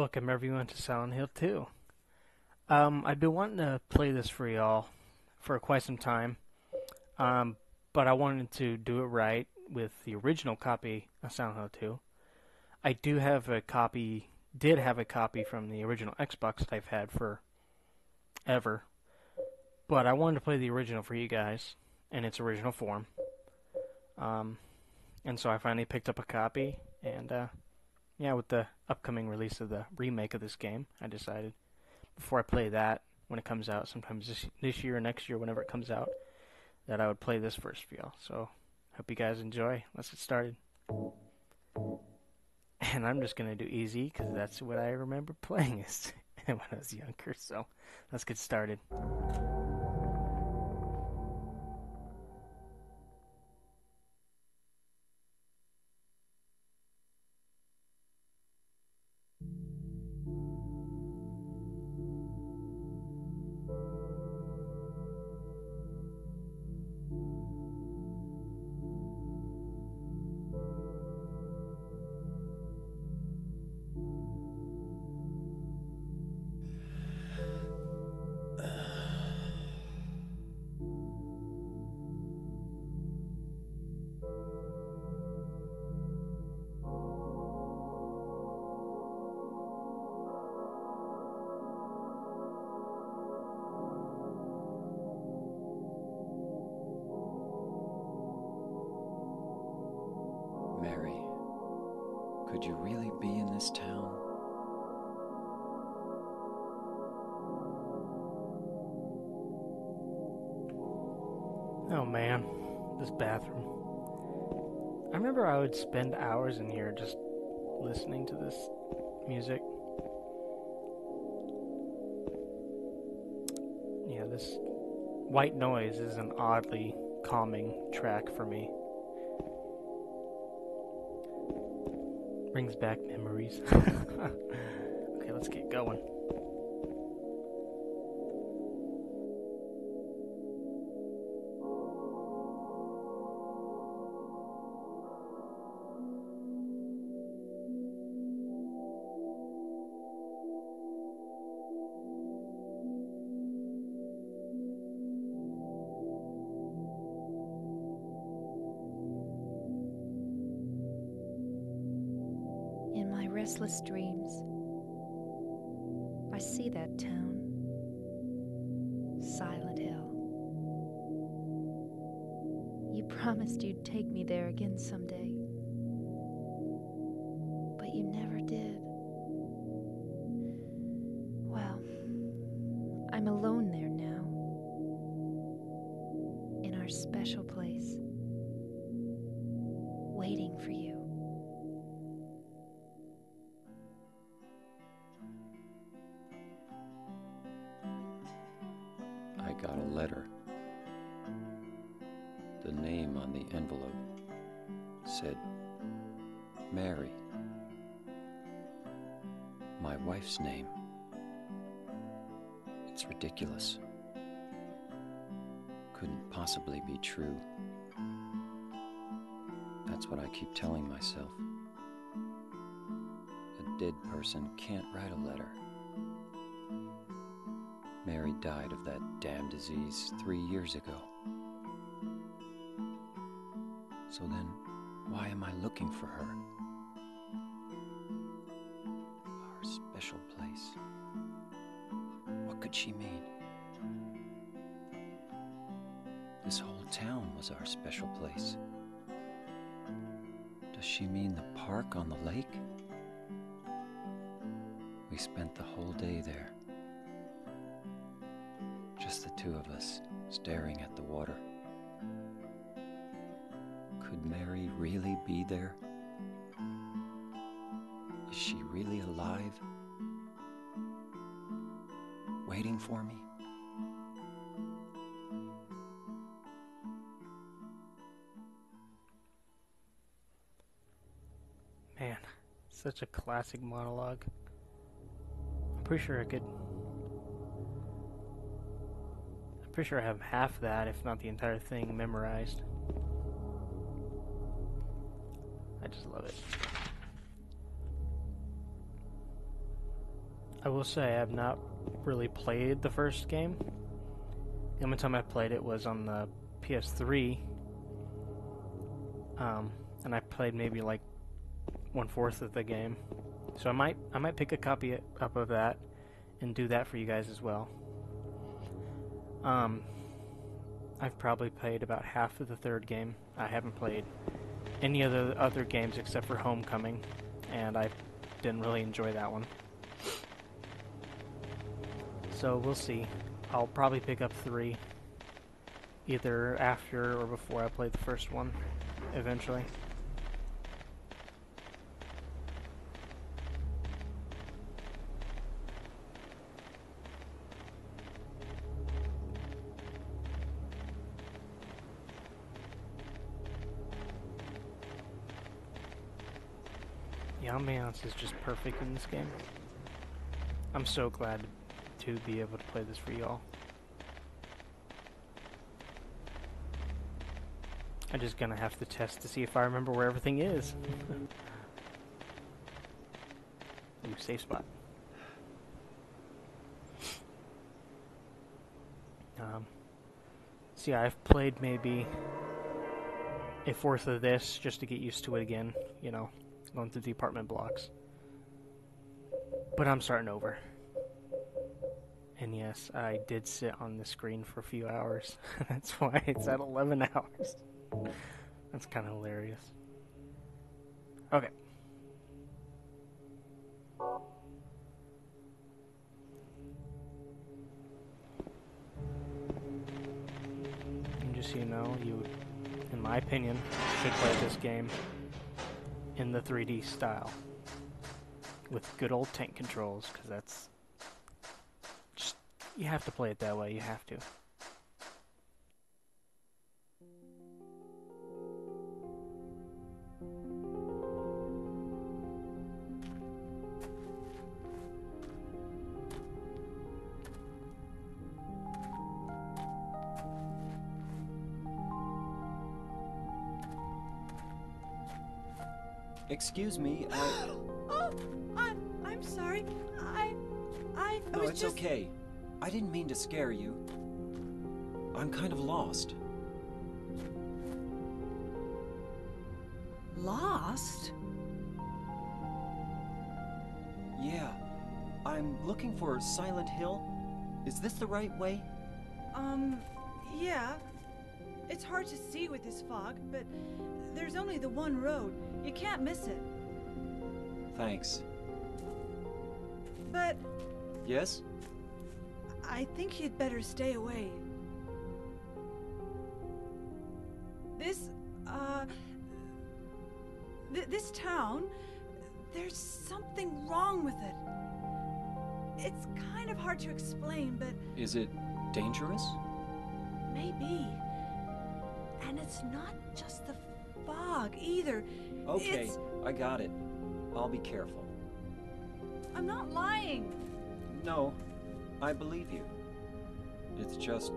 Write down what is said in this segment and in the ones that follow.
Welcome everyone to Silent Hill 2. Um, I've been wanting to play this for y'all for quite some time, um, but I wanted to do it right with the original copy of Silent Hill 2. I do have a copy, did have a copy from the original Xbox that I've had for ever, but I wanted to play the original for you guys in its original form. Um, and so I finally picked up a copy, and uh, yeah, with the upcoming release of the remake of this game, I decided before I play that when it comes out, sometimes this this year or next year, whenever it comes out, that I would play this first for y'all. So hope you guys enjoy. Let's get started. And I'm just gonna do easy because that's what I remember playing as when I was younger. So let's get started. Could you really be in this town? Oh man, this bathroom. I remember I would spend hours in here just listening to this music. Yeah, this white noise is an oddly calming track for me. Brings back memories. okay, let's get going. Promised you'd take me there again someday, years ago. So then, why am I looking for her? Our special place. What could she mean? This whole town was our special place. Does she mean the park on the lake? We spent the whole day there. Just the two of us staring at the water. Could Mary really be there? Is she really alive? Waiting for me? Man, such a classic monologue. I'm pretty sure I could. Pretty sure I have half that, if not the entire thing, memorized. I just love it. I will say I have not really played the first game. The only time I played it was on the PS3. Um, and I played maybe like one fourth of the game. So I might I might pick a copy up of that and do that for you guys as well. Um, I've probably played about half of the third game. I haven't played any of the other games except for Homecoming, and I didn't really enjoy that one. So we'll see. I'll probably pick up three, either after or before I play the first one, eventually. Ambiance is just perfect in this game. I'm so glad to be able to play this for y'all. I'm just gonna have to test to see if I remember where everything is. Ooh, safe spot. Um, so yeah, I've played maybe a fourth of this just to get used to it again, you know, going through the apartment blocks. But I'm starting over. And yes, I did sit on the screen for a few hours. That's why it's at 11 hours. That's kind of hilarious. Okay. And just so you know, you, in my opinion, should play this game in the 3D style with good old tank controls, because that's just you have to play it that way. You have to. Excuse me, I... Oh, I'm, I'm sorry. I, I, I No, was it's just... okay. I didn't mean to scare you. I'm kind of lost. Lost? Yeah. I'm looking for Silent Hill. Is this the right way? Um, yeah. It's hard to see with this fog, but there's only the one road. You can't miss it. Thanks. But Yes? I think you'd better stay away. This, uh, th- this town, there's something wrong with it. It's kind of hard to explain, but Is it dangerous? maybe. And it's not just the fog either. Okay, It's, I got it. I'll be careful. I'm not lying. No, I believe you. It's just.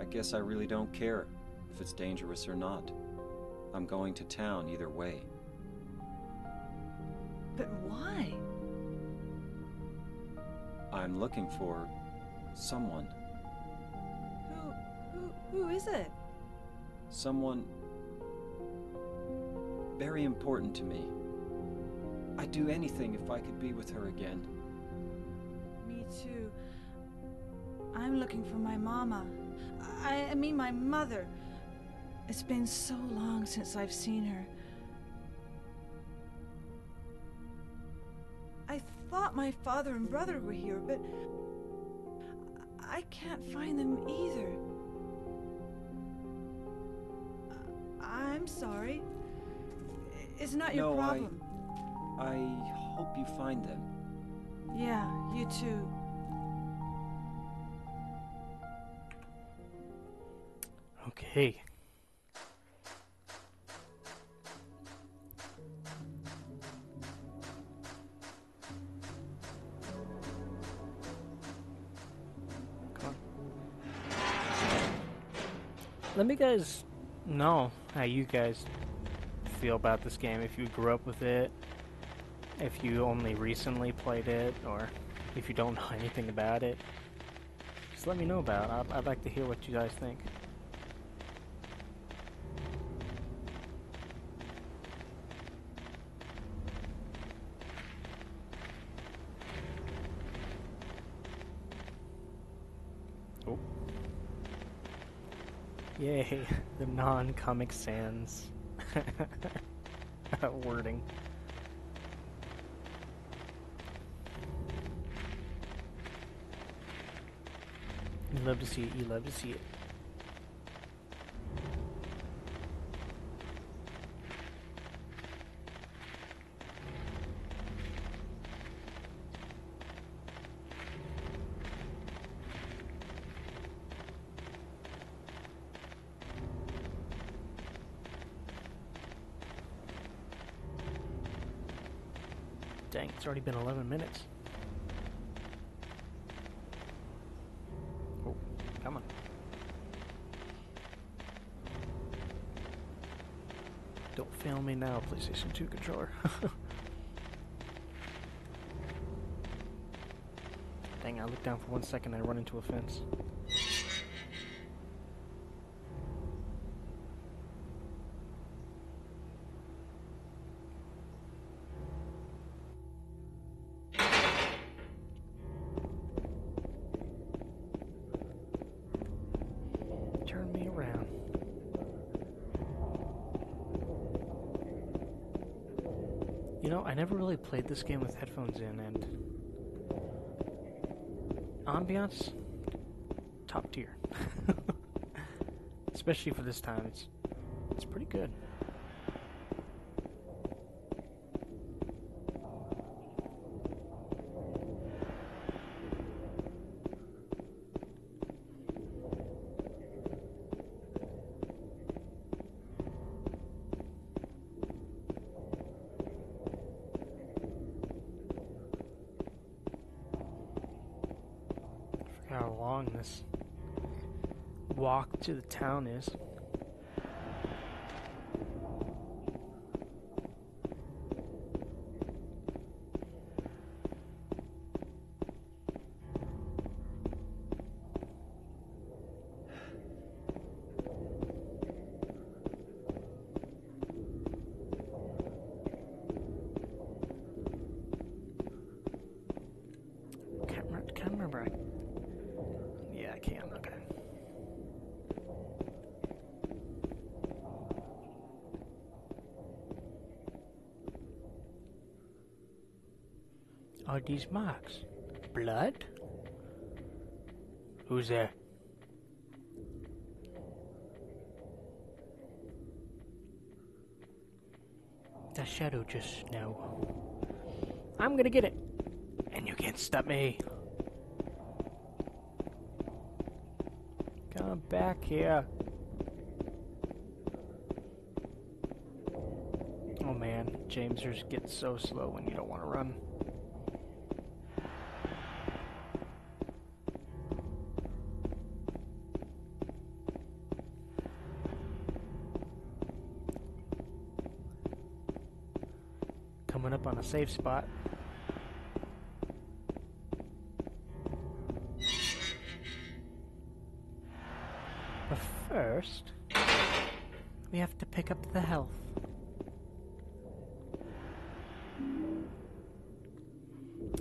I guess I really don't care if it's dangerous or not. I'm going to town either way. But why? I'm looking for someone. Who, who, who is it? Someone very important to me. I'd do anything if I could be with her again. Me too. I'm looking for my mama. I, I mean, my mother. It's been so long since I've seen her. I thought my father and brother were here, but I can't find them either. I'm sorry. It's not your No, I- problem. I hope you find them. Yeah, you too. Okay. Come on. Let me guys know how you guys feel about this game. If you grew up with it, if you only recently played it or if you don't know anything about it. Just let me know about it. I'd, I'd like to hear what you guys think. Oh. Yay, the non-Comic Sans wording. You love to see it, you love to see it. Dang, it's already been 11 minutes. Oh, come on. Don't fail me now, PlayStation 2 controller. Dang, I look down for one second and I run into a fence. Know, I never really played this game with headphones in, and ambiance, top tier. Especially for this time, it's it's pretty good. forgot how long this walk to the town is. Can't, remember, yeah, I can. Okay. Are these marks blood? Who's there? That shadow just now. I'm gonna get it, and you can't stop me. Come back here. Oh man, James just gets so slow when you don't want to run. Safe spot. But first, we have to pick up the health.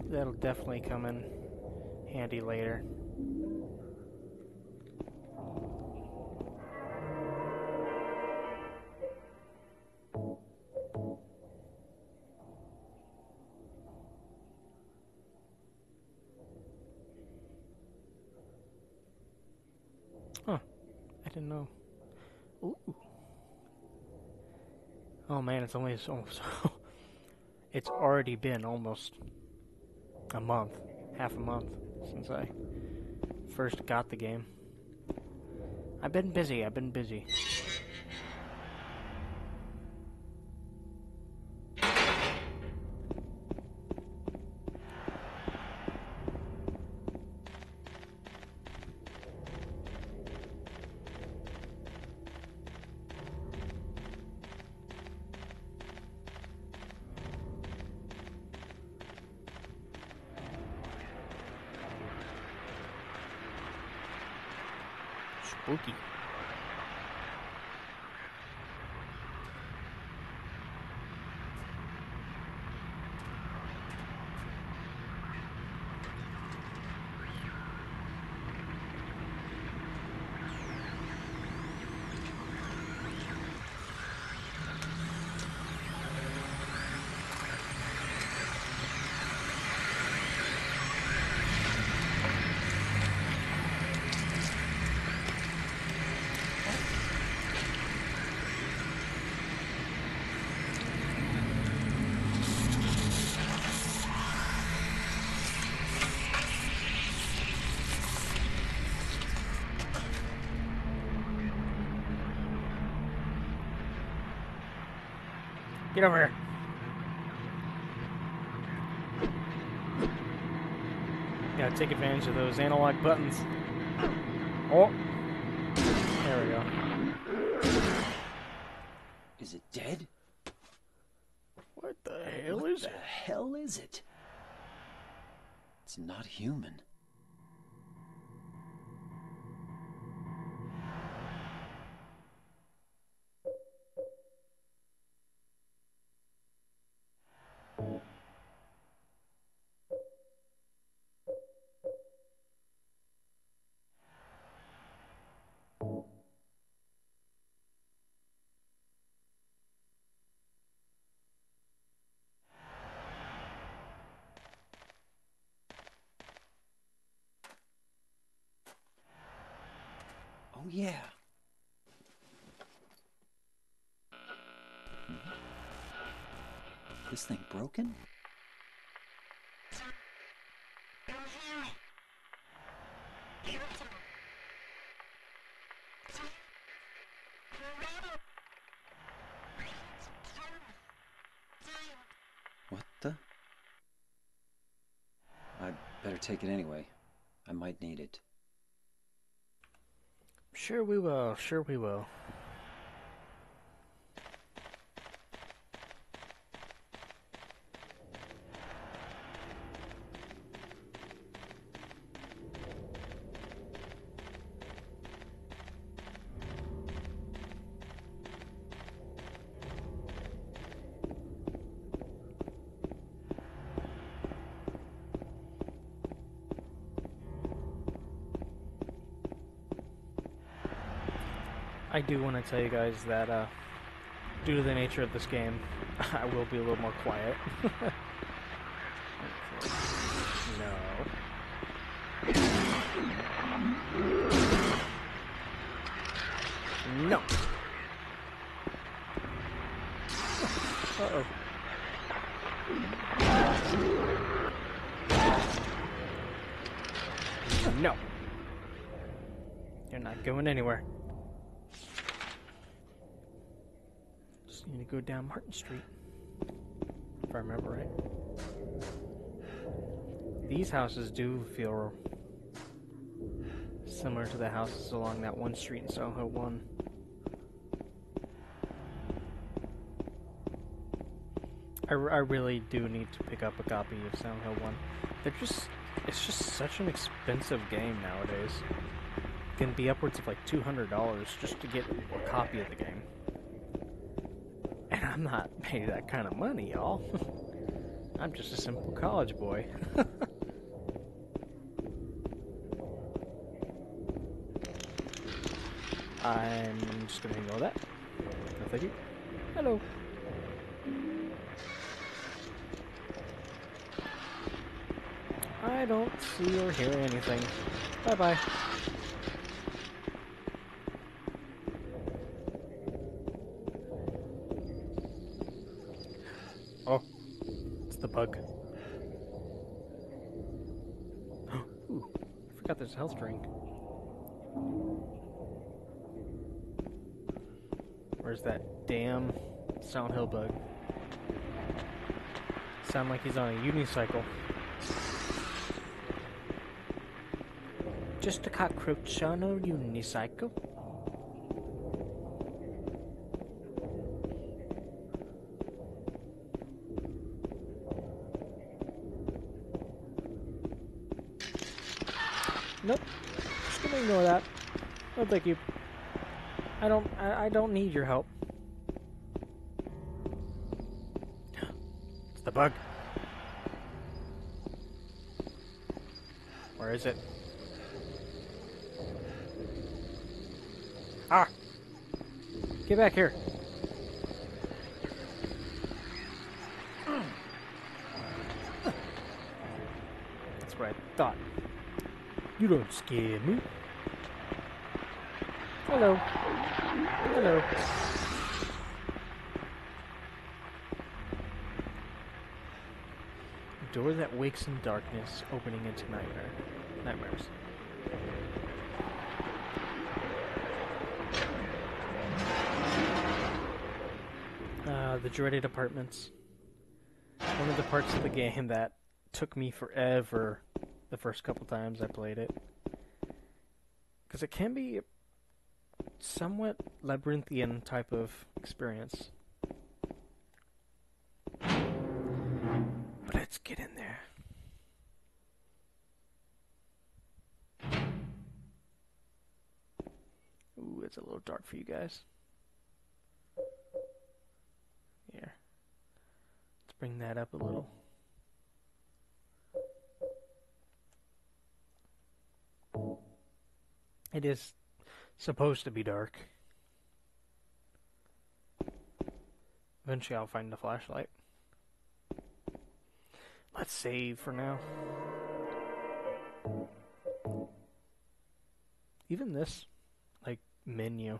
That'll definitely come in handy later. Didn't know. Ooh. Oh man, it's only so. so it's already been almost a month, half a month since I first got the game. I've been busy. I've been busy. Get over here. Gotta take advantage of those analog buttons. Oh! There we go. Is it dead? What the hell is the it? hell is it? It's not human. Yeah. This thing broken? What the? I'd better take it anyway. I might need it. Sure we will, sure we will. Do want to tell you guys that, uh, due to the nature of this game, I will be a little more quiet. Okay. No. No. Uh-oh. No. You're not going anywhere. Just need to go down Martin Street. If I remember right. These houses do feel similar to the houses along that one street in Soho 1. I, really do need to pick up a copy of Silent Hill 1. They're just, it's just such an expensive game nowadays. It can be upwards of like $200 just to get a copy of the game. I'm not paid that kind of money, y'all. I'm just a simple college boy. I'm just gonna ignore that. No, thank you. Hello. I don't see or hear anything. Bye bye bye. Oh, it's the bug. Ooh, A health drink. Where's that damn Silent Hill bug? Sound like he's on a unicycle. Just a cockroach on a unicycle. Nope. Just gonna ignore that. No, thank you. I don't. I, I don't need your help. It's the bug. Where is it? Ah! Get back here. That's what I thought. You don't scare me. Hello. Hello. A door that wakes in darkness, opening into nightmare. Nightmares. Uh, the dreaded apartments. One of the parts of the game that took me forever the first couple times I played it. Because it can be a somewhat labyrinthian type of experience. But let's get in there. Ooh, it's a little dark for you guys. Here. Let's bring that up a little. It is supposed to be dark. Eventually I'll find the flashlight. Let's save for now. Even this, like, menu.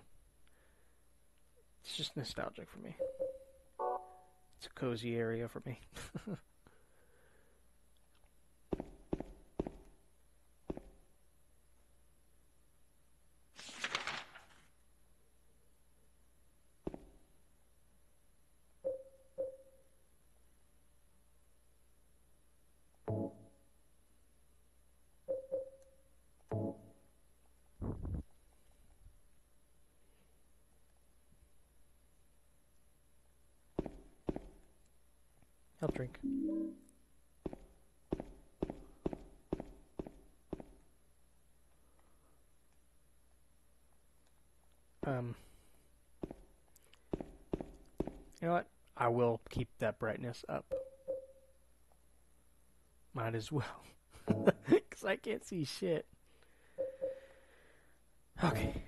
It's just nostalgic for me. It's a cozy area for me. drink. Um, you know what? I will keep that brightness up. Might as well. Because I can't see shit. Okay.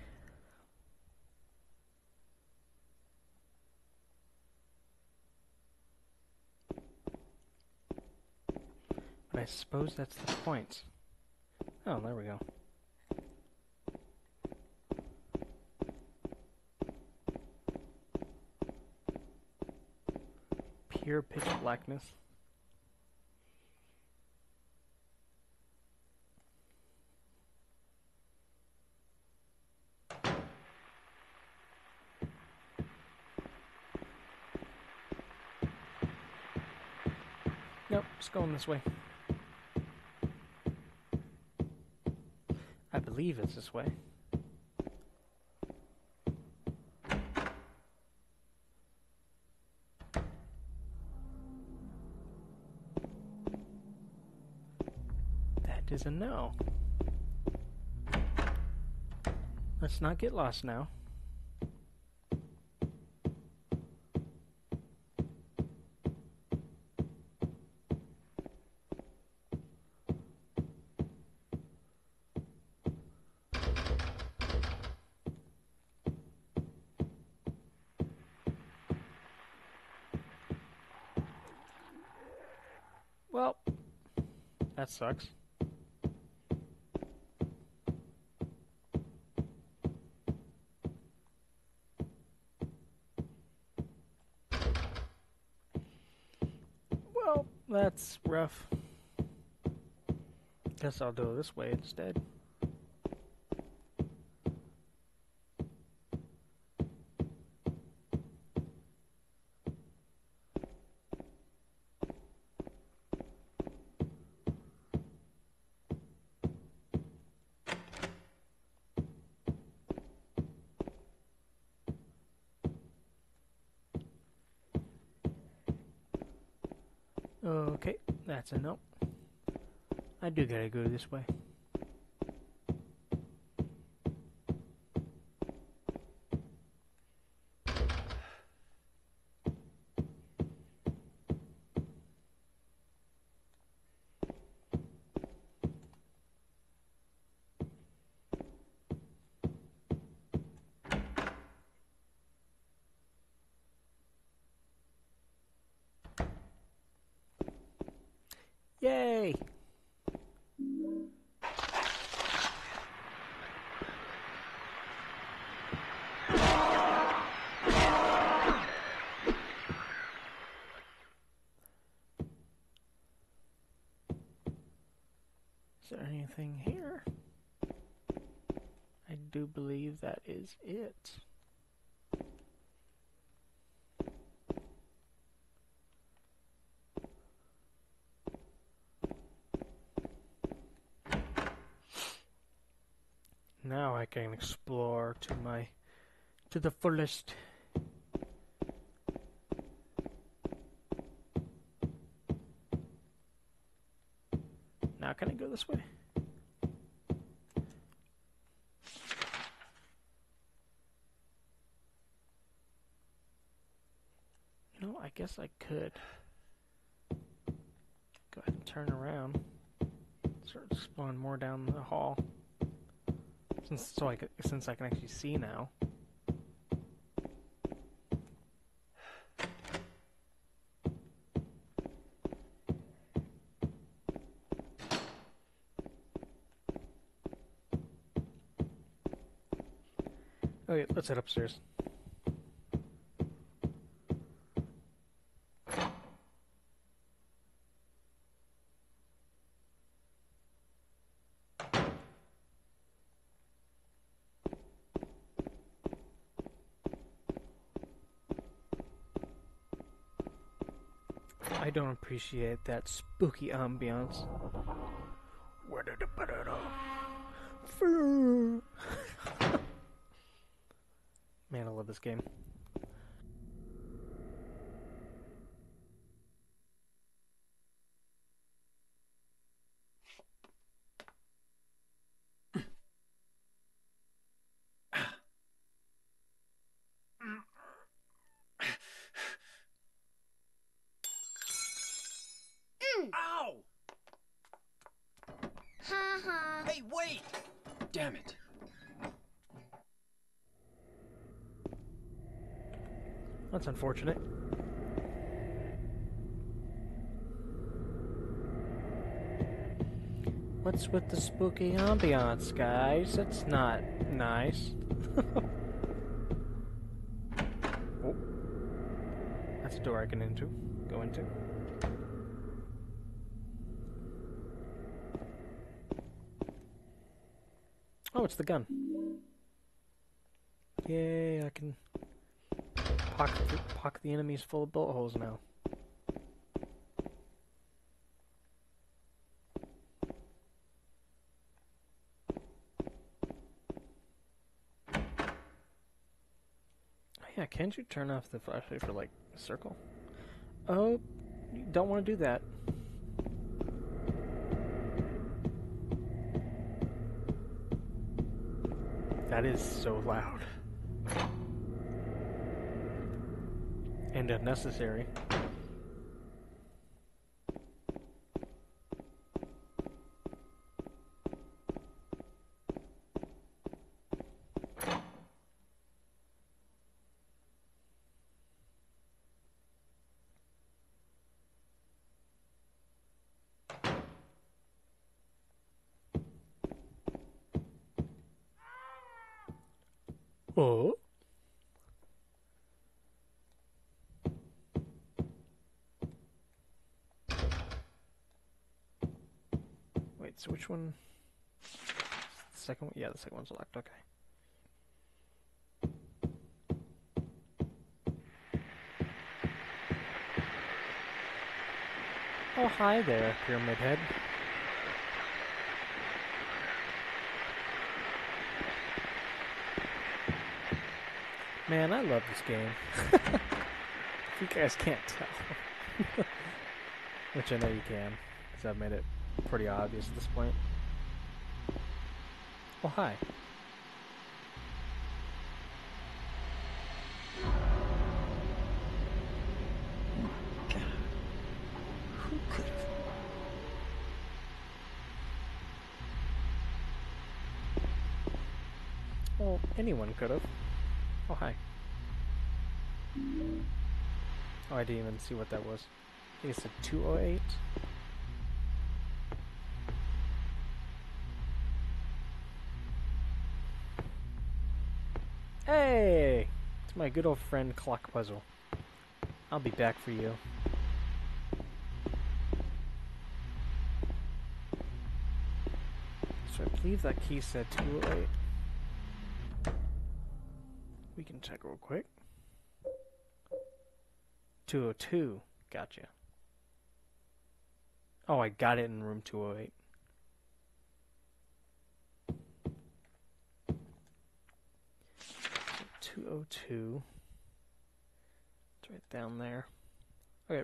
But I suppose that's the point. Oh, there we go. Pure pitch blackness. Nope, it's going this way. Believe it's this way. That is a no. Let's not get lost now. That sucks. Well, that's rough. Guess I'll do it this way instead. That's a no. I do gotta go this way. Anything here? I do believe that is it. Now I can explore to my to the fullest. Could go ahead and turn around. Start exploring more down the hall. Since so I since I can actually see now. Okay, let's head upstairs. I don't appreciate that spooky ambiance. Man, I love this game. Ow! Ha ha. Hey, wait! Damn it. That's unfortunate. What's with the spooky ambiance, guys? That's not nice. oh. That's a door I can into. Go into. Oh, it's the gun. Yay, I can pock the, pock the enemies full of bullet holes now. Oh, Yeah, can't you turn off the flashlight for like a circle? Oh, you don't want to do that. That is so loud. And which one? Second one? Yeah, the second one's locked. Okay. Oh, hi there, Pyramid Head. Man, I love this game. if you guys can't tell. Which I know you can, because I've made it pretty obvious at this point. Oh, hi. God. Who could have? Well, anyone could have. Oh, hi. Oh, I didn't even see what that was. I think it's a 208. Hey! It's my good old friend Clock Puzzle. I'll be back for you. So I believe that key said 208. We can check real quick. 202. Gotcha. Oh, I got it in room 208. Two. It's right down there. Okay.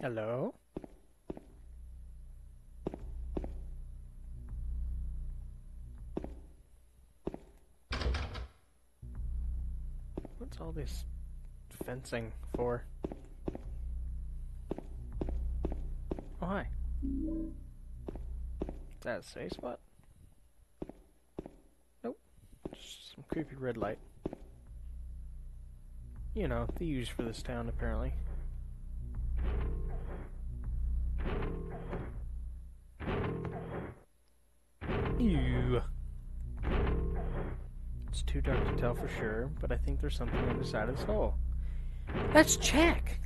Hello? What's all this fencing for? Oh, hi. Is that a safe spot? Nope. Just some creepy red light. You know, the use for this town, apparently. For sure, but I think there's something on the side of this hole. Let's check!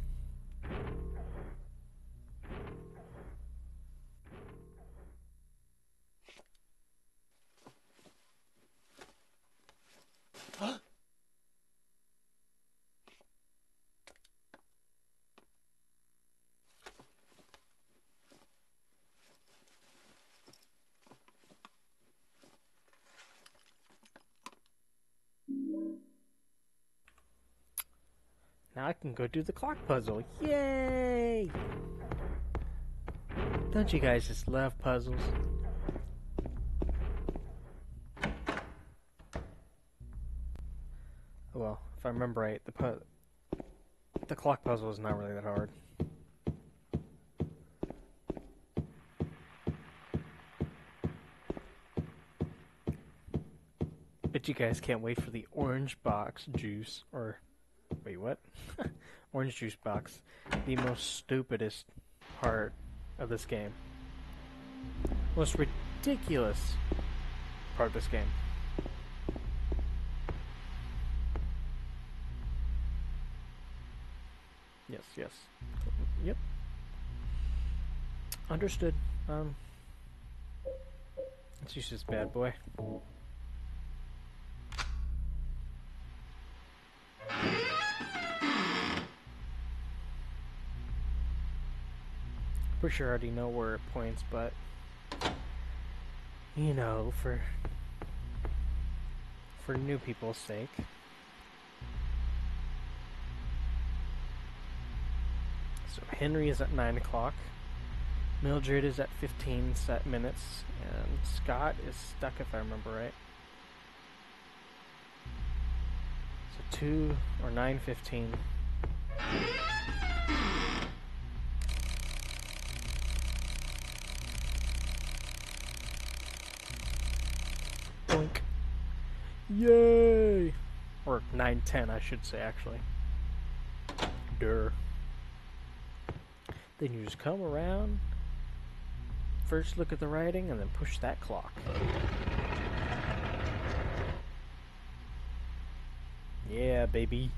Now I can go do the clock puzzle. Yay! Don't you guys just love puzzles? Oh, well, if I remember right, the pu- the clock puzzle is not really that hard. Bet you guys can't wait for the orange box juice or what? Orange juice box. The most stupidest part of this game. Most ridiculous part of this game. Yes, yes. Yep. Understood. Um. Let's use this bad boy. Sure already know where it points, but you know, for for new people's sake. So Henry is at nine o'clock. Mildred is at fifteen set minutes, and Scott is stuck if I remember right. So two or nine fifteen. Yay! Or 910, I should say, actually. Durr. Then you just come around, first look at the writing, and then push that clock. Yeah, baby.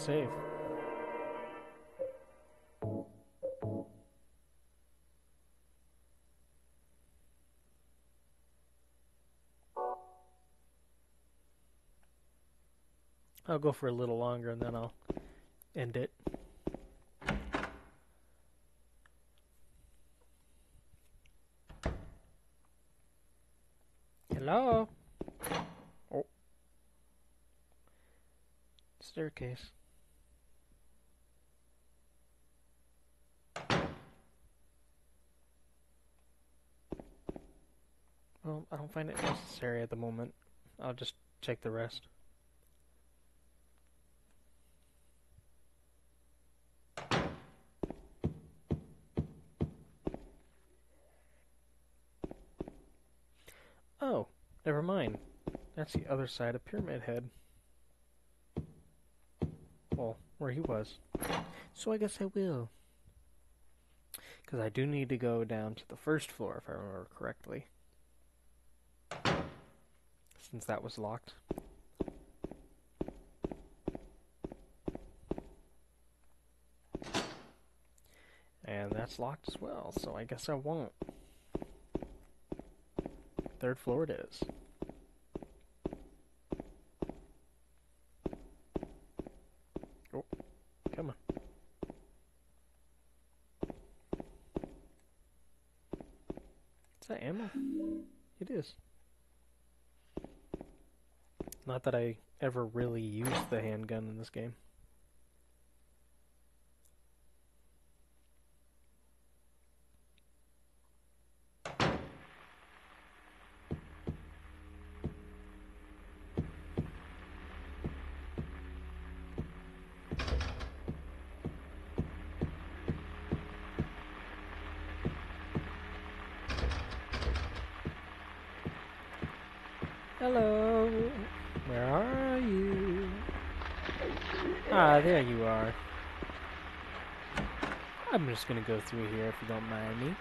save. I'll go for a little longer and then I'll end it. Hello? Oh. Staircase. I don't find it necessary at the moment. I'll just check the rest. Oh, never mind. That's the other side of Pyramid Head. Well, where he was. So I guess I will. Because I do need to go down to the first floor, if I remember correctly. Since that was locked. And that's locked as well, so I guess I won't. Third floor it is. Not that I ever really used the handgun in this game. Hello. Where are you? Ah, there you are. Just gonna go through here if you don't mind me.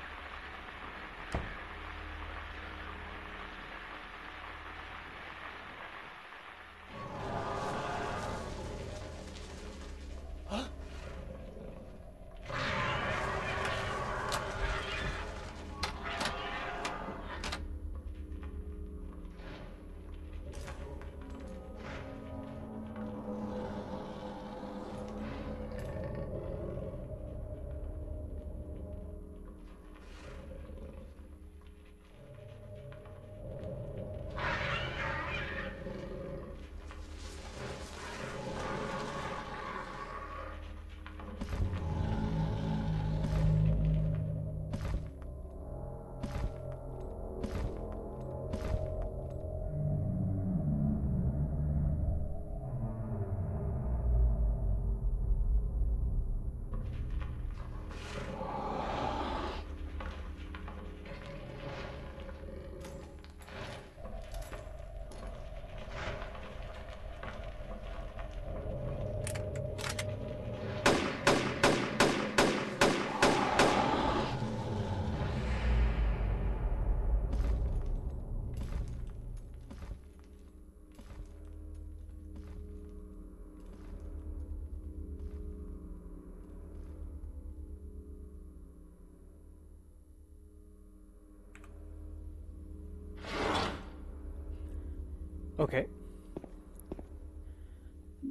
Okay.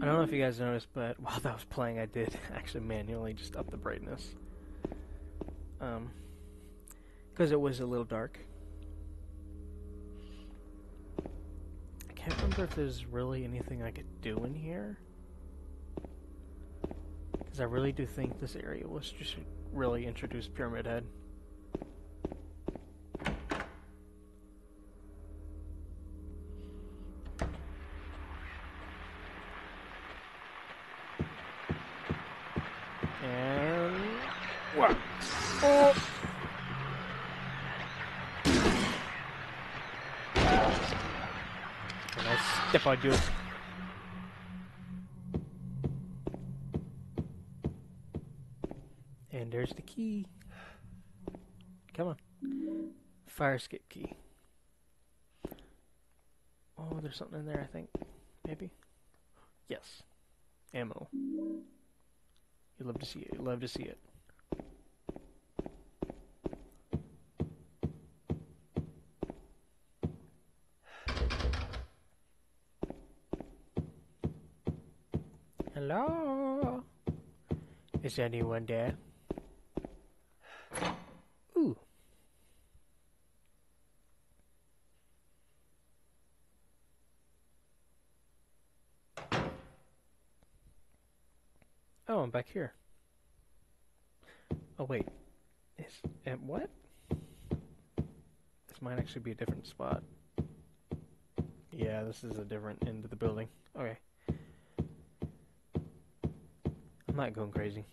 I don't know if you guys noticed, but while that was playing, I did actually manually just up the brightness. Um, because it was a little dark. I can't remember if there's really anything I could do in here. Because I really do think this area was just really introduced Pyramid Head. And what? Oh. And I step on you. And there's the key. Come on. Fire escape key. Oh, there's something in there, I think. Maybe. Yes. Ammo. You love to see it. You love to see it. Hello? Is anyone there? Ooh. No, I'm back here. Oh wait, is and what? This might actually be a different spot. Yeah, this is a different end of the building. Okay. Not going crazy.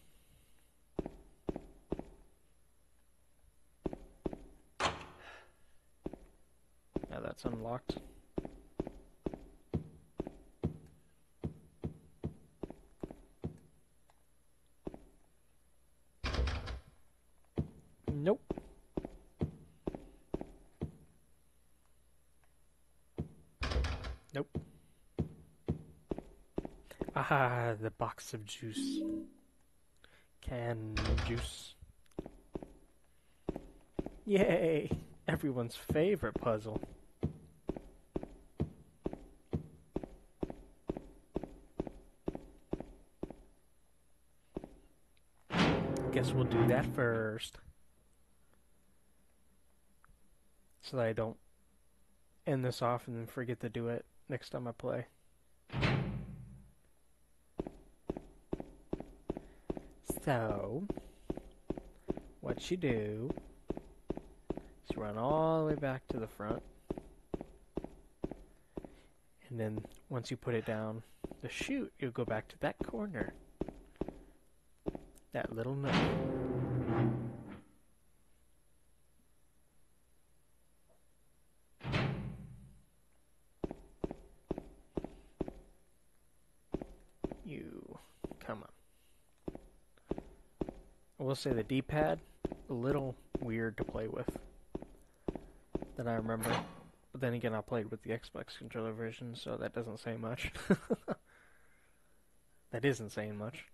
Now that's unlocked. Nope. Nope. Ah, the box of juice. Can juice. Yay! Everyone's favorite puzzle. Guess we'll do that first. So that I don't end this off and then forget to do it next time I play. So, what you do is run all the way back to the front. And then once you put it down the chute, you'll go back to that corner. That little nook. You come on. I will say the D-pad a little weird to play with. Than I remember. But then again, I played with the Xbox controller version, so that doesn't say much. that isn't saying much.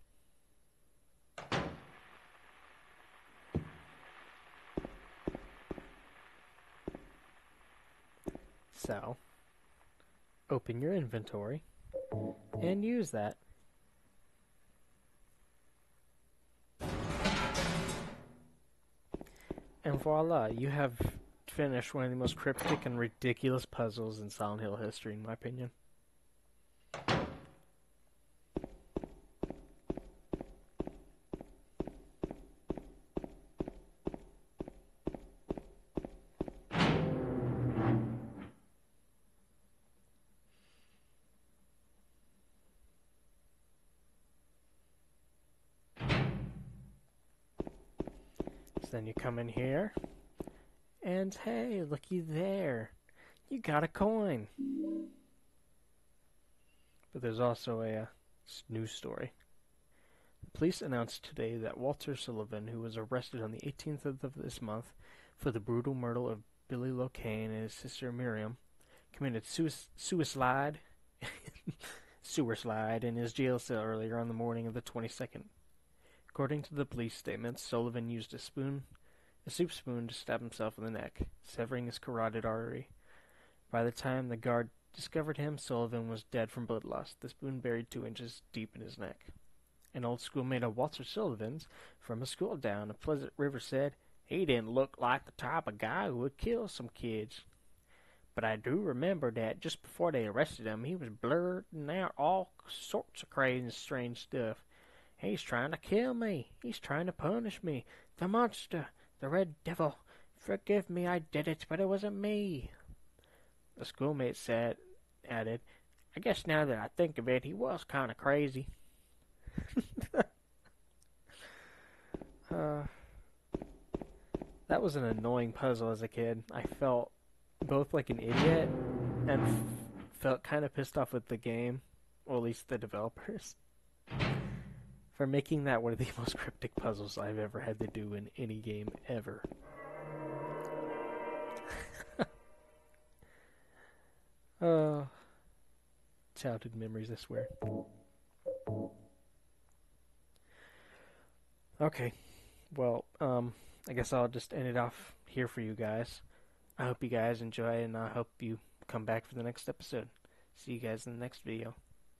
So, open your inventory and use that. And voila, you have finished one of the most cryptic and ridiculous puzzles in Silent Hill history, in my opinion. Then you come in here, and hey, looky there. You got a coin. But there's also a, uh news story. The police announced today that Walter Sullivan, who was arrested on the 18th of this month for the brutal murder of Billy Locane and his sister Miriam, committed sui- suicide, slide in his jail cell earlier on the morning of the 22nd. According to the police statements, Sullivan used a spoon, a soup spoon, to stab himself in the neck, severing his carotid artery. By the time the guard discovered him, Sullivan was dead from blood loss, the spoon buried two inches deep in his neck. An old schoolmate of Walter Sullivan's from a school down in Pleasant River said he didn't look like the type of guy who would kill some kids. But I do remember that just before they arrested him, he was blurting out all sorts of crazy and strange stuff. He's trying to kill me. He's trying to punish me. The monster. The red devil. Forgive me, I did it, but it wasn't me. The schoolmate said, added, I guess now that I think of it, he was kind of crazy. uh, that was an annoying puzzle as a kid. I felt both like an idiot and felt kind of pissed off with the game, or at least the developers for making that one of the most cryptic puzzles I've ever had to do in any game ever. oh, childhood memories, I swear. Okay, well, um, I guess I'll just end it off here for you guys. I hope you guys enjoy, and I hope you come back for the next episode. See you guys in the next video.